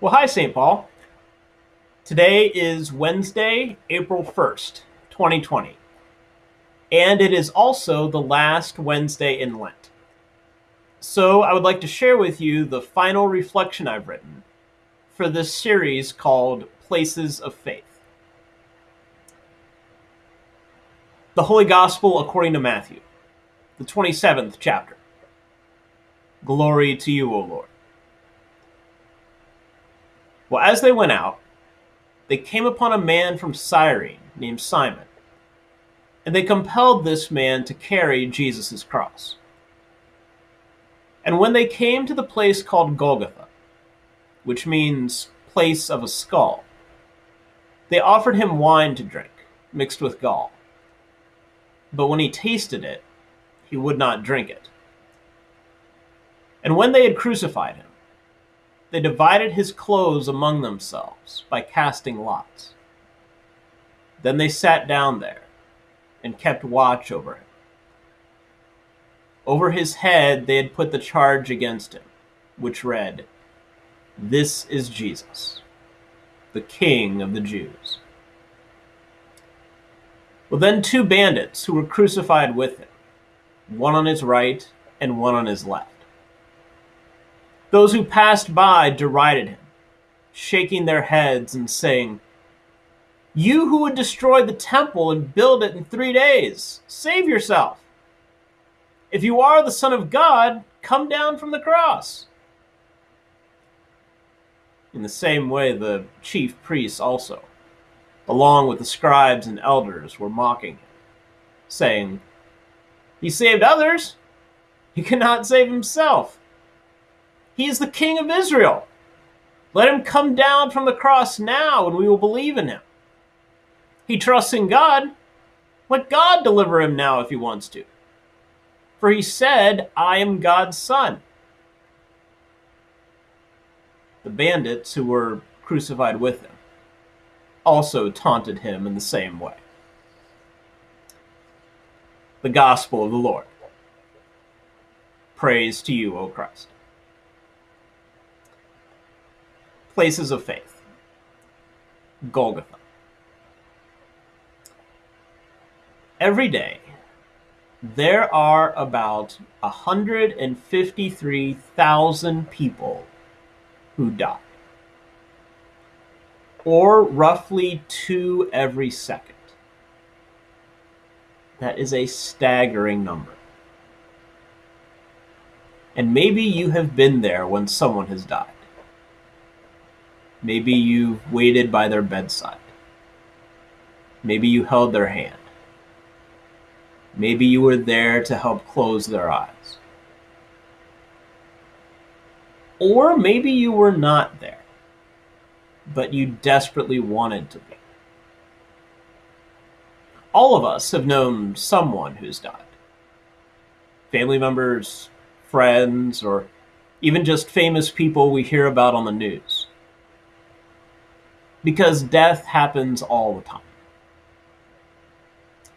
Well, hi, St. Paul. Today is Wednesday, April 1st, 2020. And it is also the last Wednesday in Lent. So I would like to share with you the final reflection I've written for this series called Places of Faith. The Holy Gospel according to Matthew, the 27th chapter. Glory to you, O Lord. Well, as they went out, they came upon a man from Cyrene named Simon, and they compelled this man to carry Jesus' cross. And when they came to the place called Golgotha, which means place of a skull, they offered him wine to drink, mixed with gall. But when he tasted it, he would not drink it. And when they had crucified him, they divided his clothes among themselves by casting lots. Then they sat down there and kept watch over him. Over his head they had put the charge against him, which read, This is Jesus, the King of the Jews. Well, then two bandits who were crucified with him, one on his right and one on his left. Those who passed by derided him, shaking their heads and saying, You who would destroy the temple and build it in three days, save yourself. If you are the Son of God, come down from the cross. In the same way, the chief priests also, along with the scribes and elders, were mocking him, saying, He saved others, he cannot save himself. He is the King of Israel. Let him come down from the cross now, and we will believe in him. He trusts in God. Let God deliver him now if he wants to. For he said, I am God's son. The bandits who were crucified with him also taunted him in the same way. The Gospel of the Lord. Praise to you, O Christ. Places of faith. Golgotha. Every day, there are about 153,000 people who die, or roughly two every second. That is a staggering number. And maybe you have been there when someone has died. Maybe you waited by their bedside. Maybe you held their hand. Maybe you were there to help close their eyes. Or maybe you were not there, but you desperately wanted to be. All of us have known someone who's died. Family members, friends, or even just famous people we hear about on the news because death happens all the time.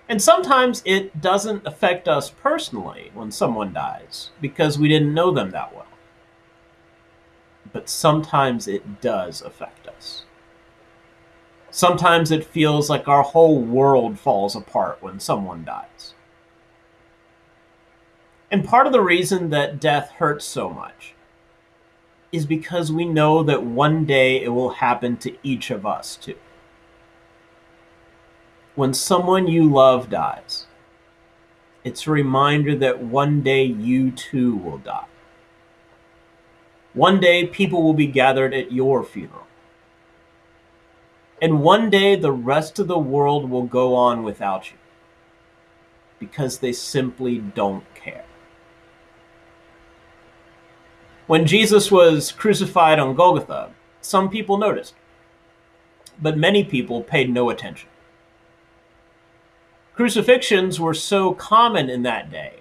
And sometimes it doesn't affect us personally when someone dies because we didn't know them that well. But sometimes it does affect us. Sometimes it feels like our whole world falls apart when someone dies. And part of the reason that death hurts so much is because we know that one day it will happen to each of us too. When someone you love dies, it's a reminder that one day you too will die. One day people will be gathered at your funeral. And one day the rest of the world will go on without you because they simply don't care. When Jesus was crucified on Golgotha, some people noticed, but many people paid no attention. Crucifixions were so common in that day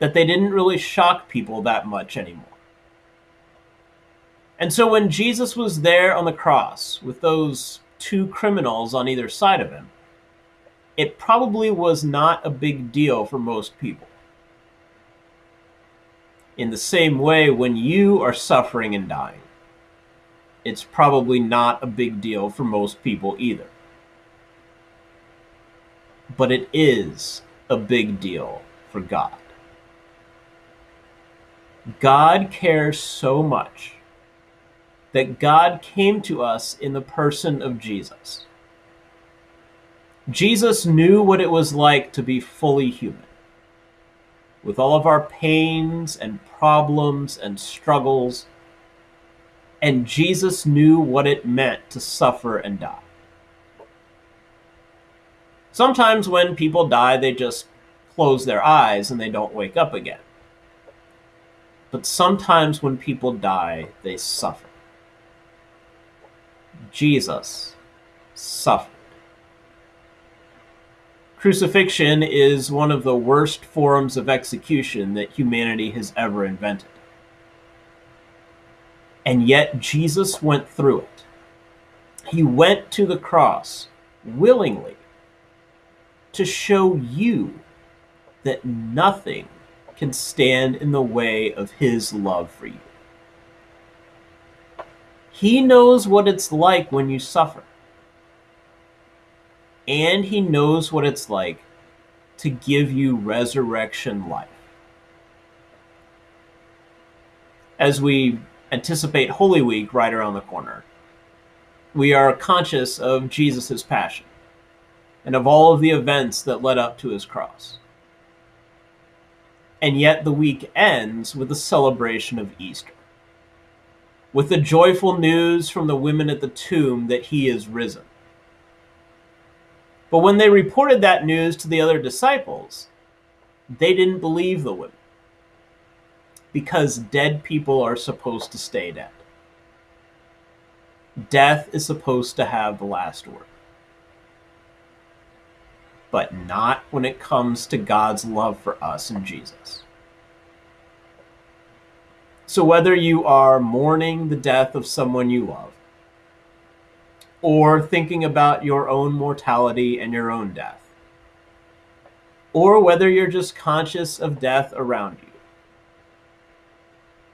that they didn't really shock people that much anymore. And so when Jesus was there on the cross with those two criminals on either side of him, it probably was not a big deal for most people. In the same way, when you are suffering and dying, it's probably not a big deal for most people either. But it is a big deal for God. God cares so much that God came to us in the person of Jesus. Jesus knew what it was like to be fully human. With all of our pains and problems and struggles, and Jesus knew what it meant to suffer and die. Sometimes when people die, they just close their eyes and they don't wake up again. But sometimes when people die, they suffer. Jesus suffered. Crucifixion is one of the worst forms of execution that humanity has ever invented. And yet Jesus went through it. He went to the cross willingly to show you that nothing can stand in the way of his love for you. He knows what it's like when you suffer. And he knows what it's like to give you resurrection life. As we anticipate Holy Week right around the corner, we are conscious of Jesus' passion and of all of the events that led up to his cross. And yet the week ends with the celebration of Easter, with the joyful news from the women at the tomb that he is risen. But when they reported that news to the other disciples, they didn't believe the women. Because dead people are supposed to stay dead. Death is supposed to have the last word but not when it comes to God's love for us in Jesus. So, whether you are mourning the death of someone you love, or thinking about your own mortality and your own death, or whether you're just conscious of death around you,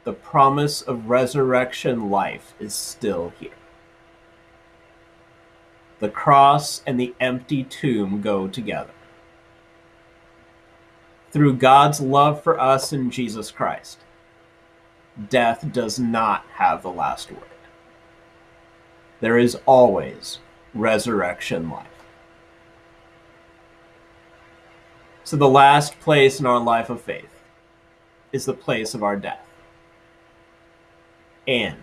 the promise of resurrection life is still here the cross and the empty tomb go together. Through God's love for us in Jesus Christ, death does not have the last word. There is always resurrection life. So, the last place in our life of faith is the place of our death and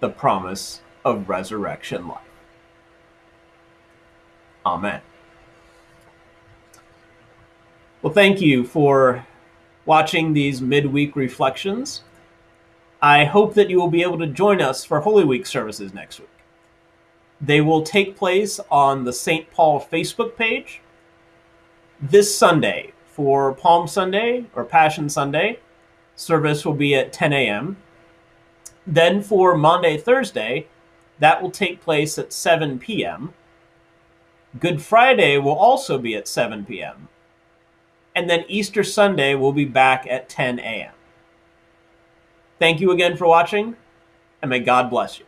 the promise of resurrection life. Amen. Well, thank you for watching these midweek reflections. I hope that you will be able to join us for Holy Week services next week. They will take place on the St. Paul Facebook page this Sunday for Palm Sunday or Passion Sunday. Service will be at 10 a.m. Then for Maundy, Thursday, that will take place at 7 p.m. Good Friday will also be at 7 p.m. And then Easter Sunday will be back at 10 a.m. Thank you again for watching, and may God bless you.